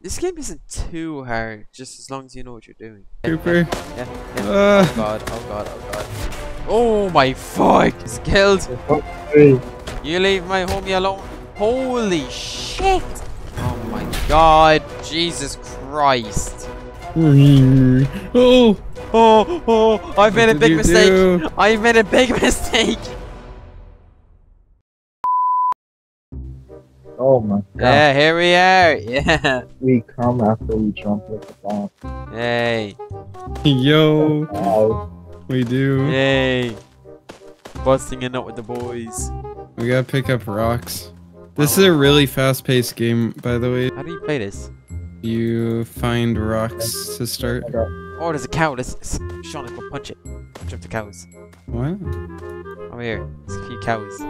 This game isn't too hard, just as long as you know what you're doing. Cooper. Yeah, yeah. Uh, Oh god, oh god, oh god. Oh my fuck! He's killed! You leave my homie alone. Holy shit! Oh my god, Jesus Christ. oh, Oh, oh, I've made a big mistake. do? I've made a big mistake. Oh my god. Yeah, here we are. Yeah. We come after we jump with the bomb. Hey, yo, Wow. we do. hey. Busting it up with the boys. We gotta pick up rocks. This is a really fast-paced game, by the way. How do you play this? You find rocks to start. Oh, there's a cow. Let's, let's Sean, let's go punch it. Punch up the cows. What? Over here. There's a few cows.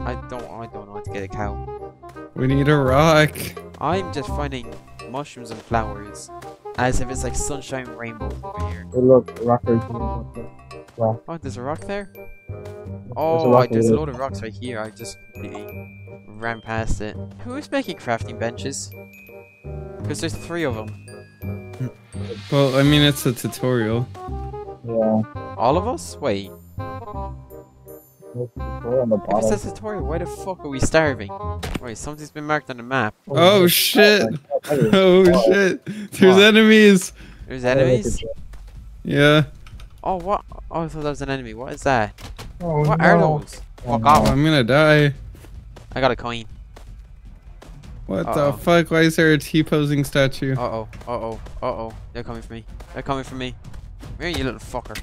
I don't, I don't know how to get a cow. We need a rock. I'm just finding mushrooms and flowers. As if it's like sunshine rainbow over here. Hey, look, rockers. Wow. Oh, there's a rock there? There's a Oh, rock I- there's a over load of rocks right here. I just completely ran past it. Who's making crafting benches? Because there's three of them. Well, I mean, it's a tutorial. Yeah. All of us? Wait. Look, we're on the If it bottom. says tutorial, why the fuck are we starving? Wait, something's been marked on the map. Oh shit! Oh, Oh shit! There's What? enemies. There's enemies? Yeah. Oh, what? Oh, I thought that was an enemy. What is that? Oh, What no. are those? Oh, Fuck no. Oh, off. I'm gonna die. I got a coin. What Uh-oh. the fuck? Why is there a T-posing statue? Uh oh, uh oh, uh oh. They're coming for me. They're coming for me. Come here, you little fucker.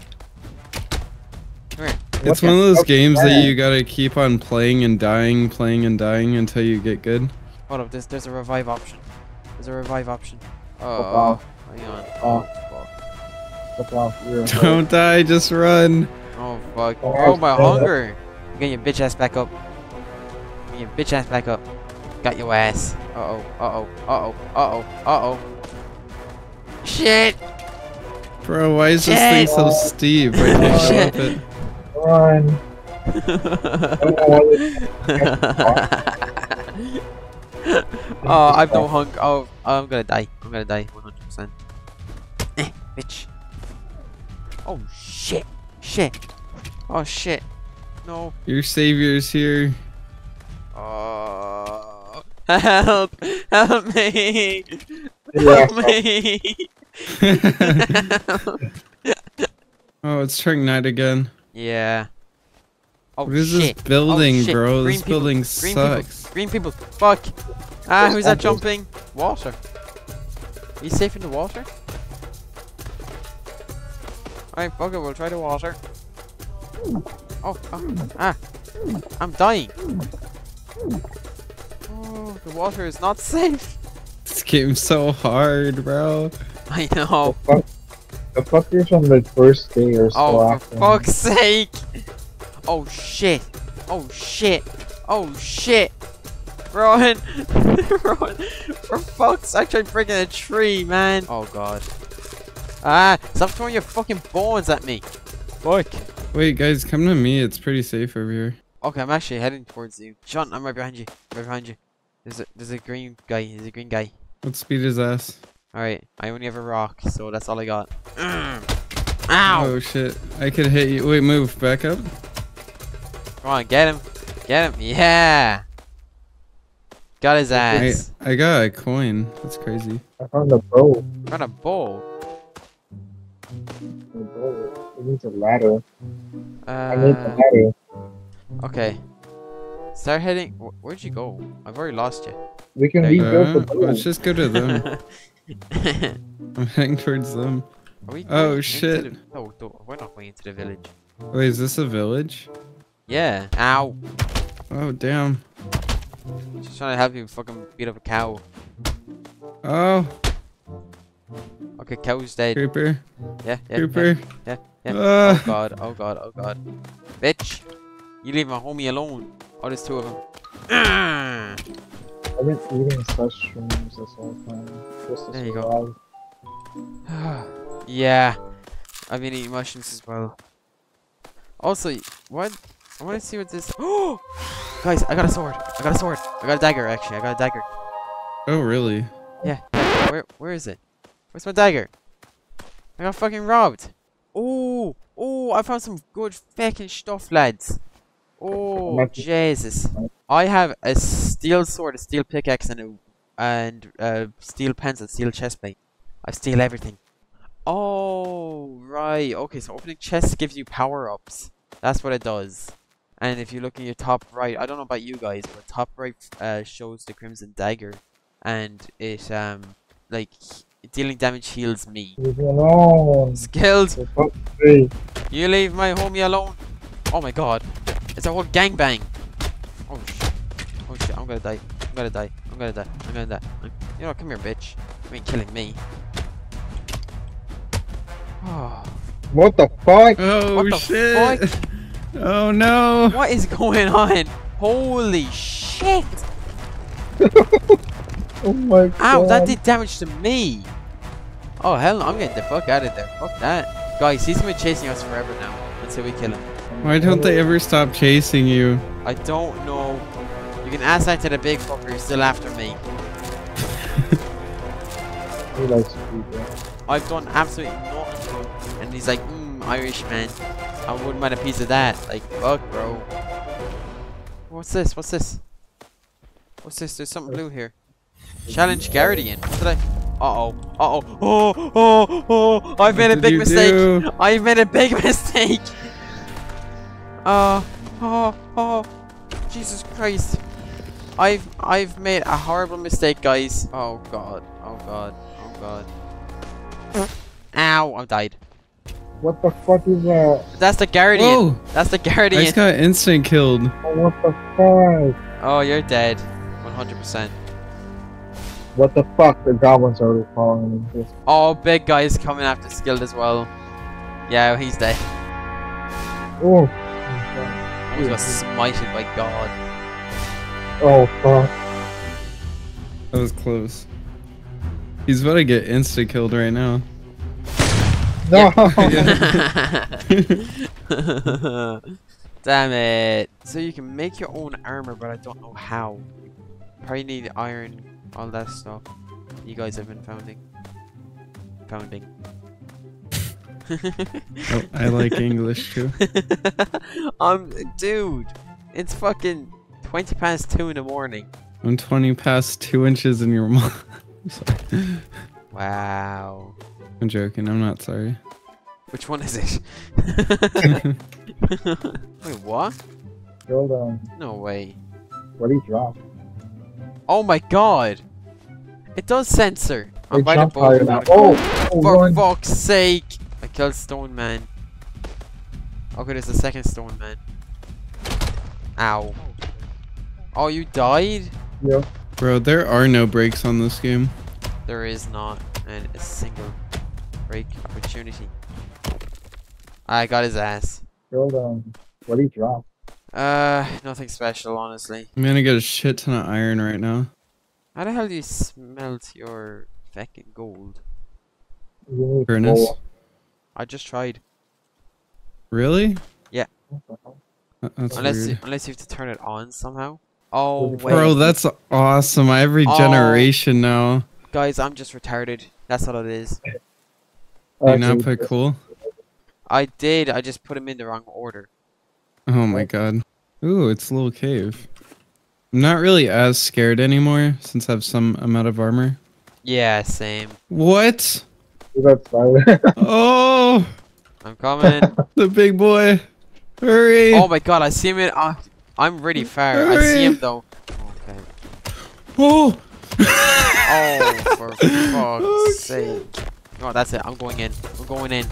Come here. It's one of those games that that? you gotta keep on playing and dying, playing and dying until you get good. Hold up, there's, there's a revive option. There's a revive option. Oh, off. hang on. Oh. Oh, fuck. Look off, you're- Don't die, just run. Oh, fuck. Oh, Oh, my hunger. Get your bitch ass back up. Get your bitch ass back up. Got your ass. Uh oh, uh oh, uh oh, uh oh, uh oh. Shit! Bro, why is this thing so steep? I can't go Shit. it. Run. I don't know what it- oh, I've no hunger. Oh, I'm gonna die. I'm gonna die. 100%. Eh, bitch. Oh, shit. Shit. Oh, shit. No. Your savior's here. Oh. Help! Help me! Help me! oh, it's turning night again. Yeah. Oh what is shit! this building, oh, bro? Green this people. building Green sucks. People. Green people. Fuck. Ah, who's that jumping? Water. Are you safe in the water? Alright, fuck it. We'll try the water. Oh, oh, ah. I'm dying. Oh, the water is not safe. This game's so hard, bro. I know. The fuckers on the first day are so Oh, for fuck's sake! Oh shit! Oh shit! Oh shit! Run! Run! For fuck's sake, I'm breaking a tree, man! Oh god. Ah! Stop throwing your fucking bones at me! Fuck! Wait, guys, come to me. It's pretty safe over here. Okay, I'm actually heading towards you. Sean, I'm right behind you. Right behind you. There's a there's a green guy. There's a green guy. What speed is ass? Alright, I only have a rock, so that's all I got. Mm. Ow! Oh shit! I could hit you. Wait, move back up. Come on, get him. Get him. Yeah. Got his ass. I got a coin. That's crazy. I found a bow. I found a bowl. The bow. It needs a ladder. I need the Uh, ladder. okay. Start heading. Where'd you go? I've already lost you. We can There you rebuild Uh, the bow. let's just go to them. Are I'm heading towards them. we Oh, shit. the- No, no, we're not going into the village. Wait, is this a village? Yeah. Ow. Oh damn. Just trying to help you fucking beat up a cow. Oh, Okay, cow's dead. creeper, Yeah, yeah. creeper. Yeah, yeah. Ah. Oh god, oh god, oh god. Bitch! You leave my homie alone. Oh, there's two of them. I've been eating mushrooms this whole time. Just to There you go. yeah, I've been eating mushrooms as well. Also, what? I want to see what this. Oh, guys, I got a sword. I got a sword. I got a dagger. Actually, I got a dagger. Oh really? Yeah. Where where is it? Where's my dagger? I got fucking robbed. Oh, oh, I found some good fucking stuff, lads. Oh, Lucky. Jesus. I have a steel sword, a steel pickaxe, and a and uh, steel pencil, steel chest plate. I steal everything. Oh, right. Okay, so opening chests gives you power ups. That's what it does. And if you look in your top right, I don't know about you guys, but top right uh, shows the crimson dagger, and it um like dealing damage heals me. Leave me alone. Skills, For fuck's sake. you leave my homie alone. Oh my god, it's a whole gangbang. Shit. I'm gonna die. I'm gonna die. I'm gonna die. I'm gonna die. I'm- You know, come here, bitch. You ain't killing me. Oh, What the fuck? Oh What the shit! Oh no! what is going on? Holy shit! Oh my god. Ow, that did damage to me. Oh hell, no, I'm getting the fuck out of there. Fuck that. Guys, he's gonna be chasing us forever now until we kill him. Why don't they ever stop chasing you? I don't know. Can ask that to the big fucker who's still after me. He likes people. I've done absolutely nothing. And he's like, mmm, Irish man. I wouldn't mind a piece of that. Like, fuck, bro. What's this? What's this? What's this? There's something blue here. Challenge Guardian. What did I? Uh oh. Uh oh. Oh, oh, oh. I've made a big mistake. do? I've made a big mistake. Uh, oh, oh. Jesus Christ. I've I've made a horrible mistake, guys. Oh god. Oh god. Oh god. Ow, I died. What the fuck is that? That's the Guardian. Whoa! That's the guardian. I Guardian. just got instant killed. Oh, what the fuck? Oh, you're dead. 100%. What the fuck? The goblins are following me. Oh, big guy's coming after Skilled as well. Yeah, he's dead. Oh. Almost got smited by God. Oh fuck. That was close. He's about to get insta killed right now. No. Damn it. So you can make your own armor, but I don't know how. Probably need iron, all that stuff. You guys have been founding. Founding. Oh, I like English too. um, dude, it's fucking 20 past 2 in the morning. I'm 20 past two inches in your mouth. sorry. Wow. I'm joking. I'm not sorry. Which one is it? Wait, what? Hold on. No way. What do you drop? Oh my god! It does censor. I'm by the jump boat. Oh, oh For run. fuck's sake! I killed Stone Man. Okay, there's a second Stone Man. Ow. Oh, you died? Yeah. Bro, there are no breaks on this game. There is not a single break opportunity. I got his ass. Hold on. What do you drop? Uh, nothing special, honestly. I'm gonna get a shit ton of iron right now. How the hell do you smelt your fucking gold? You need Furnace. gold. I just tried. Really? Yeah. the hell? That's Unless you, unless you have to turn it on somehow. Oh Wait. wait, Bro, that's awesome. Every have Oh. regeneration now. guys, I'm just retarded. That's all it is. Do you not Actually, put cool? I did. I just put them in the wrong order. Oh my god. Ooh, it's a little cave. I'm not really as scared anymore since I have some amount of armor. Yeah, same. What? You got. Oh, I'm coming. the big boy. Hurry. oh my god, I see him in. Uh, I'm really far. I see him though. Okay. Oh. Oh, for fuck's Oh, sake. Oh, that's it. I'm going in. I'm going in.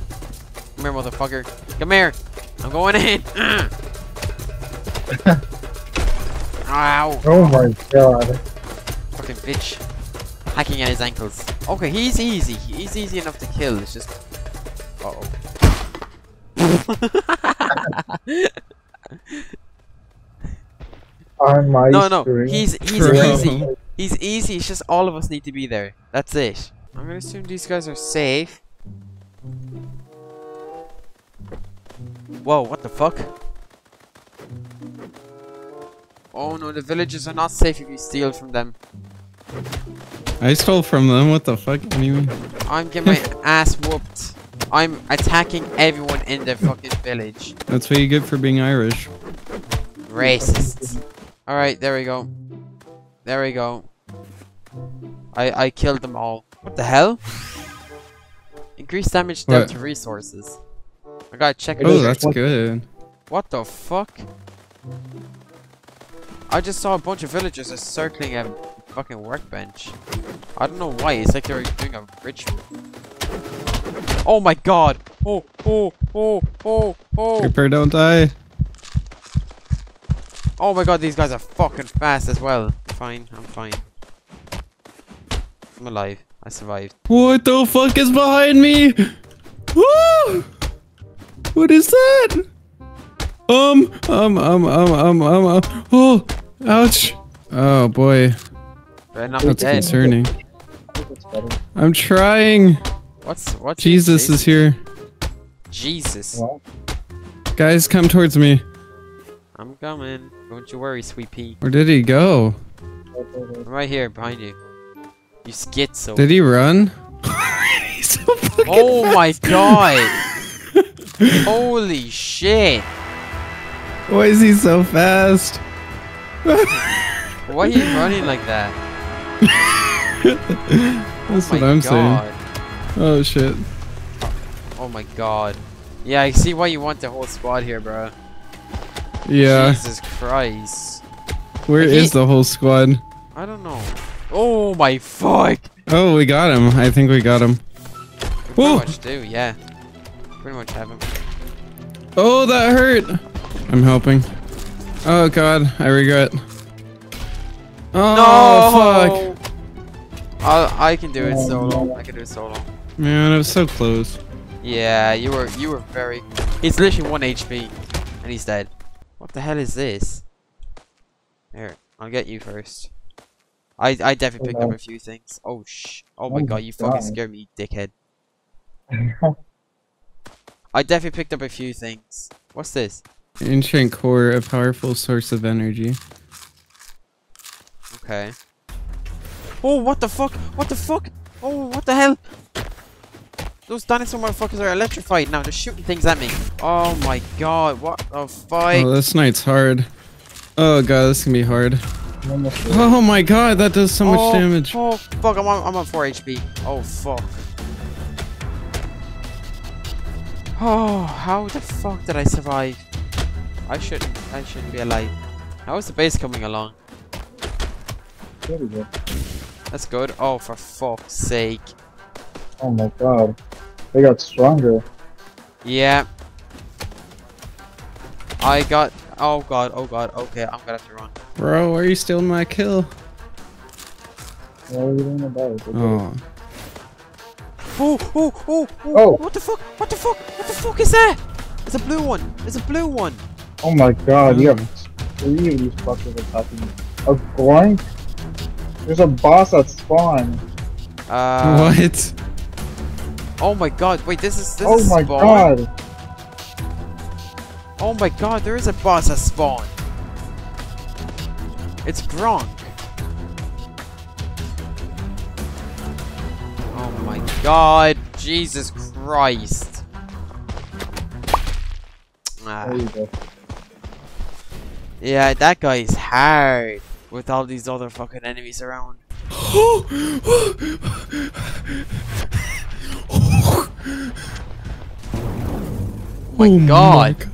Come here, motherfucker. Come here. I'm going in. Ow. oh my god. Fucking bitch. Hacking at his ankles. Okay, he's easy. He's easy enough to kill. It's just. Uh oh. On my no, no. screen. He's he's Bro. easy. He's easy. It's just all of us need to be there. That's it. I'm gonna assume these guys are safe. Whoa! What the fuck? Oh no, the villagers are not safe if you steal from them. I stole from them. What the fuck? Anyway. I'm getting my ass whooped. I'm attacking everyone in the fucking village. That's what you get for being Irish. Racists. Alright, there we go. There we go. I I killed them all. What the hell? Increased damage dealt to resources. I gotta check It Oh, that's good. What the fuck? I just saw a bunch of villagers just circling a fucking workbench. I don't know why. It's like they were doing a ritual. Oh my god! Oh, oh, oh, oh, oh! Creeper, don't die. Oh my god, these guys are fucking fast as well. Fine, I'm fine. I'm alive. I survived. What the fuck is behind me? Woo! What is that? Um, um, um, um, um, um, um. Oh, ouch. Oh boy, not that's dead. concerning. I think it's better. I'm trying. What's what's Jesus is here. Jesus. Well, Guys, come towards me. I'm coming. Don't you worry, sweet pea. Where did he go? I'm right here behind you. You schizo. Did he run? So Oh my god! Holy shit! Why is he so fast? Why are you running like that? That's oh what I'm god. saying. Oh shit. Oh my god. Yeah, I see why you want the whole squad here, bro. Yeah. Jesus Christ. Where He- is the whole squad? I don't know. Oh my fuck! Oh, we got him. I think we got him. Pretty Whoa! much do, yeah. Pretty much have him. Oh, that hurt. I'm helping. Oh god, I regret. Oh fuck. I I can do it solo. I can do it solo. Man, it was so close. Yeah, you were you were very. He's literally one HP, and he's dead. What the hell is this? Here, I'll get you first. I I definitely picked up a few things. Oh sh! Oh my Oh god, you fucking scared me, dickhead. I definitely picked up a few things. What's this? Ancient core, a powerful source of energy. Okay. Oh, what the fuck? What the fuck? Oh, what the hell? Those dinosaur motherfuckers are electrified now. They're shooting things at me. Oh my god, what the fuck? Oh, this night's hard. Oh god, this can be hard. I'm almost there. Oh my god, that does so much oh, damage. Oh fuck! I'm on. I'm on 4 HP. Oh fuck. Oh, how the fuck did I survive? I shouldn't. I shouldn't be alive. How is the base coming along? There we go. That's good. Oh, for fuck's sake. Oh my god. They got stronger. Yeah. I got. Oh god. Oh god. Okay, I'm gonna have to run. Bro, why are you stealing my kill? What are you doing about it? Oh. Oh, oh, oh, oh, Oh. What the fuck? What the fuck? What the fuck is that? It's a blue one. It's a blue one. Oh my god, you have three of these fuckers attacking me. A blank? There's a boss at spawn. Uh, what? Oh my god. Wait, this is. This Oh is my spawn? god. Oh my god, there is a boss at spawn. It's Gronk. Oh my god, Jesus Christ. Ah, There you go. yeah, that guy is hard with all these other fucking enemies around. Oh my god. God.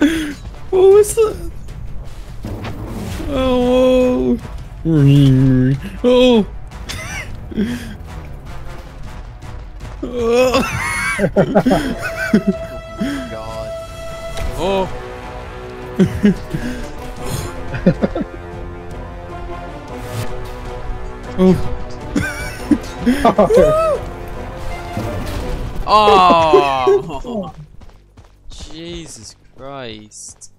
what was that? Oh. Oh. oh. God. Oh. Oh. Jesus Christ.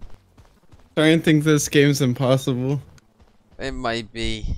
I don't think this game's impossible. It might be.